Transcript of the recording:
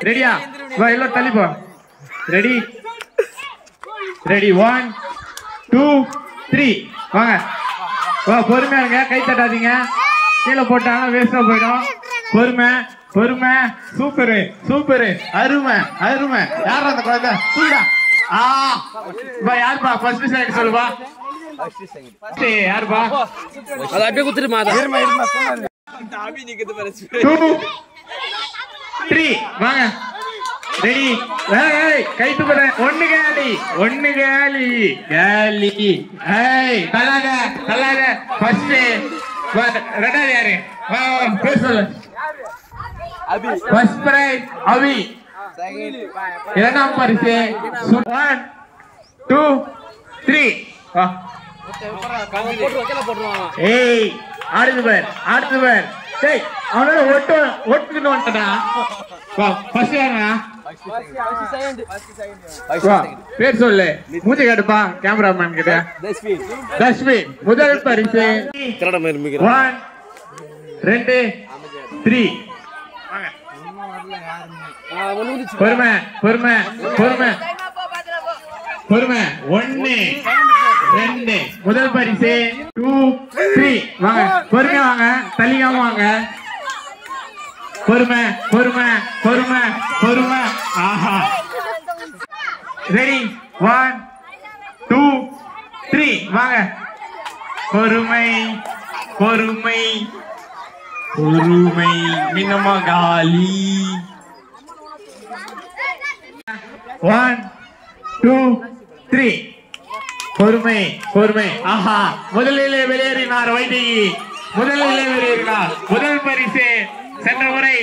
ரெடியா வா எல்லாம் தள்ளி போ ready ready one two three வாங்க வா பொறுமையா இருங்க கை தட்டாதீங்க கீழே போட்டாலும் வேஸ்டா போயிடும் பொறுமை பொறுமை சூப்பரு சூப்பரு அருமை அருமை யார் அந்த குழந்தை தூடா ஆ வா யாருப்பா ஃபர்ஸ்ட் செகண்ட் சொல்லுப்பா யாருப்பா அது அப்படியே குத்துட்டு மாதா டூ த்ரீ வாங்க. ரெடி. கை தூக்குற ஒண்ணு கேலி. ஒண்ணு கேலி. கேலி. ஏய் தள்ளாத தள்ளாத. ஃபர்ஸ்ட் ரெண்டாவது யாரு? பேர் சொல்லு. ஃபர்ஸ்ட் பிரைஸ் அவி இரண்டாம் பரிசு ஒன் டூ த்ரீ வா. ஏய் ஆடுது பார் ஆடுது பார். டேய் அவனோட ஒட்டு ஒட்டுக்கிட்டு வந்துட்டா வா ஃபர்ஸ்ட் யாரா? பேர் சொல்லு. மூஞ்சி கேட்டுப்பா கேமராமேன் கிட்ட. தஸ்மி முதல் பரிசு. ஒன் ரெண்டு த்ரீ பொறுமை பொறுமை பொறுமை. பொறுமை ஒன்னு ரெண்டு. முதல் பரிசு. டூ த்ரீ வாங்க பொறுமையா வாங்க தள்ளிக்காம வாங்க. பொறுமை பொறுமை பொறுமை பொறுமை. ஆஹா. ரெடி ஒன் டூ த்ரீ வாங்க. பொறுமை பொறுமை பொறுமை. மினமா காலி. ஒன் டூ த்ரீ பொறுமை பொறுமை. ஆஹா முதலிலே வெளியேறினார் வைதேகி முதலிலே வெளியேறினார். முதல் பரிசு சென்ற முறை.